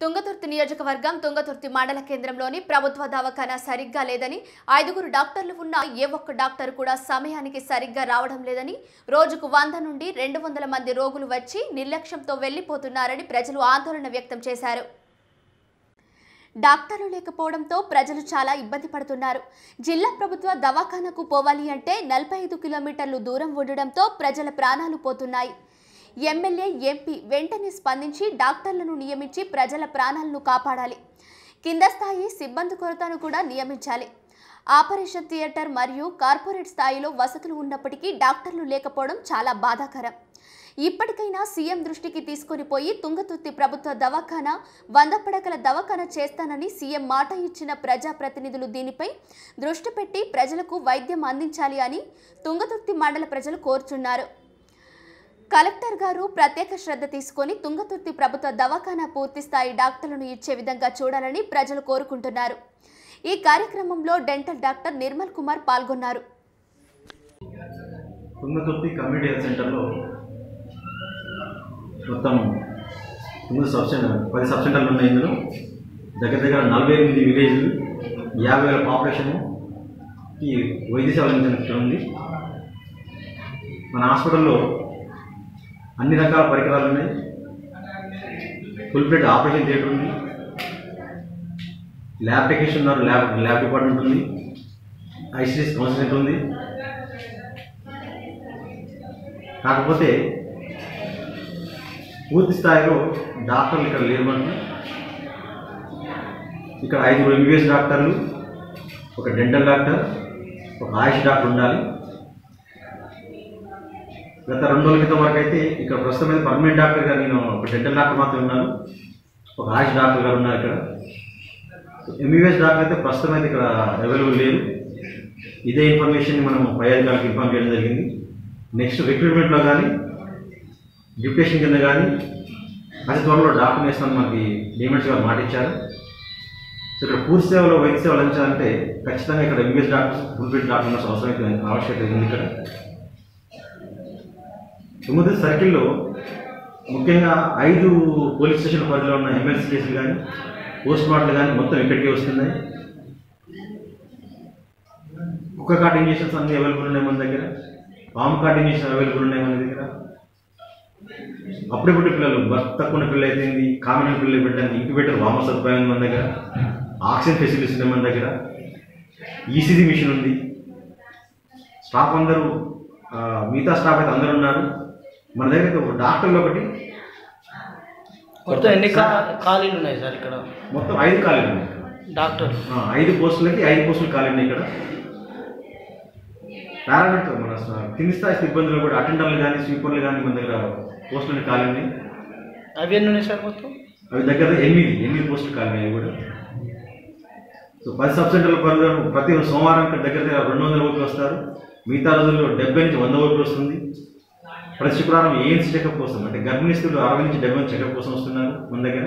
తుంగతుర్తి నియోజకవర్గం తుంగతుర్తి మండల కేంద్రంలోని ప్రభుత్వ దవాఖానా సరిగ్గా లేదని ఐదుగురు డాక్టర్లు ఉన్నా ఏ ఒక్క డాక్టర్ కూడా సమయానికి సరిగ్గా రావడం లేదని రోజుకు వంద నుండి రెండు వందల మంది రోగులు వచ్చి నిర్లక్ష్యంతో వెళ్ళిపోతున్నారని ప్రజలు ఆందోళన వ్యక్తం చేశారు. డాక్టర్లు లేకపోవడంతో ప్రజలు చాలా ఇబ్బంది పడుతున్నారు. జిల్లా ప్రభుత్వ దవాఖానకు పోవాలి అంటే నలభై ఐదు కిలోమీటర్లు దూరం ఉండడంతో ప్రజల ప్రాణాలు పోతున్నాయి. ఎమ్మెల్యే ఎంపీ వెంటనే స్పందించి డాక్టర్లను నియమించి ప్రజల ప్రాణాలను కాపాడాలి. కింద స్థాయి సిబ్బంది కొరతను కూడా నియమించాలి. ఆపరేషన్ థియేటర్ మరియు కార్పొరేట్ స్థాయిలో వసతులు ఉన్నప్పటికీ డాక్టర్లు లేకపోవడం చాలా బాధాకరం. ఇప్పటికైనా సీఎం దృష్టికి తీసుకొని పోయి తుంగతుర్తి ప్రభుత్వ దవాఖానా వంద పడకల దవాఖానా చేస్తానని సీఎం మాట ఇచ్చిన ప్రజాప్రతినిధులు దీనిపై దృష్టి పెట్టి ప్రజలకు వైద్యం అందించాలి అని తుంగతుర్తి మండల ప్రజలు కోరుచున్నారు. కలెక్టర్ గారు ప్రత్యేక శ్రద్ధ తీసుకొని తుంగతుర్తి ప్రభుత్వ దవాఖానా పూర్తి స్థాయి డాక్టర్లను ఇచ్చే విధంగా చూడాలని ప్రజలు కోరుకుంటున్నారు. ఈ కార్యక్రమంలో డెంటల్ డాక్టర్ నిర్మల్ కుమార్ పాల్గొన్నారు. తుంగతుర్తి కమ్యూనిటీ హెల్త్ సెంటర్లో మొత్తం తొమ్మిది సబ్ సెంటర్ పది సబ్ సెంటర్లు ఉన్నాయి ఇందులో. దగ్గర దగ్గర నలభై ఎనిమిది విలేజ్లు యాభై వేల పాపులేషను ఈ వైద్య సేవలు ఉంది మన హాస్పిటల్లో అన్ని రకాల పరికరాలు ఉన్నాయి. ఫుల్ ప్లేట్ ఆపరేషన్ థియేటర్ ఉంది. ల్యాబ్ టెక్నీషియన్ ఉన్నారు. ల్యాబ్ ల్యాబ్ డిపార్ట్మెంట్ ఉంది. ఐసీఎస్ కౌన్సిల్ సెంటర్ ఉంది. కాకపోతే పూర్తి స్థాయిలో డాక్టర్లు ఇక్కడ లేరు మనకి ఇక్కడ ఐదుగురు ఎంబీబీఎస్ డాక్టర్లు ఒక డెంటల్ డాక్టర్ ఒక ఆయుష్ డాక్టర్ ఉండాలి. గత రెండు రోజుల క్రితం వరకు అయితే ఇక్కడ ప్రస్తుతం అయితే పర్మనెంట్ డాక్టర్గా నేను ఒక డెంటల్ డాక్టర్ మాత్రం ఉన్నాను. ఒక ఆయుష్ డాక్టర్ గారు ఉన్నారు ఇక్కడ. ఎంబీబీఎస్ డాక్టర్ అయితే ప్రస్తుతం అయితే ఇక్కడ అవైలబుల్ లేదు ఇదే ఇన్ఫర్మేషన్ మనం పై అధికారులకు ఇన్ఫార్మ్ చేయడం జరిగింది. నెక్స్ట్ రిక్రూట్మెంట్లో కానీ డిప్యుటేషన్ కింద కానీ అతి త్వరలో డాక్టర్ వేస్తామని మనకి డిమెంట్స్ గారు మాటిచ్చారు సో ఇక్కడ పూర్తి సేవలో వైద్య సేవలు అందించాలంటే ఖచ్చితంగా ఇక్కడ MBBS doctors full fit doctor ఉన్న అవసరం అయితే ఆవశ్యకత ఉంది ఇక్కడ. తొమ్మిది సర్కిల్లో ముఖ్యంగా ఐదు పోలీస్ స్టేషన్ పరిధిలో ఉన్న ఎమ్మెల్సీ కేసులు కానీ పోస్ట్ మార్టలు కానీ మొత్తం ఇక్కడికే వస్తున్నాయి. కుక్క కార్డ్ ఇంజెక్షన్స్ అన్నీ అవైలబుల్ ఉన్నాయి మన దగ్గర. పాము కార్డ్ ఇంజెక్షన్ అవైలబుల్ ఉన్నాయి మన దగ్గర. అప్పుడప్పుడు పిల్లలు బస్ తక్కువ పిల్లలు అయితే కామన్ పిల్లలు పెట్టడానికి ఇంక్యుబేటర్ వామ సదుపాయం ఉంది మన దగ్గర ఆక్సిజన్ ఫెసిలిటీస్ ఉన్నాయి మన దగ్గర. ఈసీజీ మిషన్ ఉంది. స్టాఫ్ అందరూ మిగతా స్టాఫ్ అయితే అందరూ ఉన్నారు. మన దగ్గర ఒక డాక్టర్లు ఒకటి. మొత్తం ఎన్ని ఖాళీలు ఉన్నాయి సార్ ఇక్కడ? మొత్తం ఐదు ఖాళీలు ఉన్నాయి. డాక్టర్ ఐదు పోస్టులకి ఐదు పోస్టులు ఖాళీ ఉన్నాయి ఇక్కడ. పారామెడికల్ మన కింది స్థాయి సిబ్బందులు కూడా అటెండర్లు కానీ స్వీపర్లు కానీ మన దగ్గర పోస్టులు ఖాళీ ఉన్నాయి. అవి ఎన్ని ఉన్నాయి సార్ మొత్తం? అవి దగ్గర ఎనిమిది ఎనిమిది పోస్టులు ఖాళీ అవి కూడా. సో పది సబ్ సెంటర్ల ప్రతి సోమవారం దగ్గర దగ్గర రెండు వందల ఓట్లు వస్తారు. మిగతా రోజుల్లో డెబ్బై నుంచి వంద ఓట్లు వస్తుంది. ప్రతి శుక్రవారం ఏఎన్స్ చెకప్ కోసం అంటే గర్భిణీ స్త్రీలు అరవై నుంచి డెబ్బై చెకప్ కోసం వస్తున్నారు? మన దగ్గర?